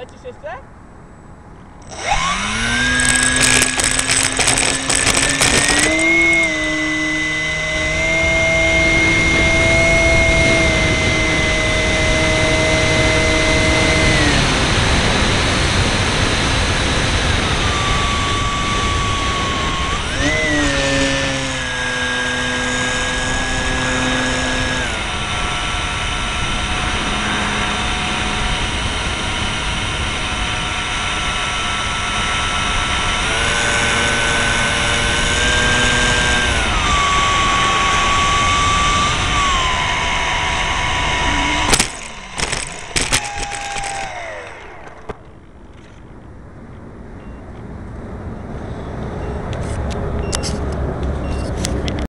That's your sister?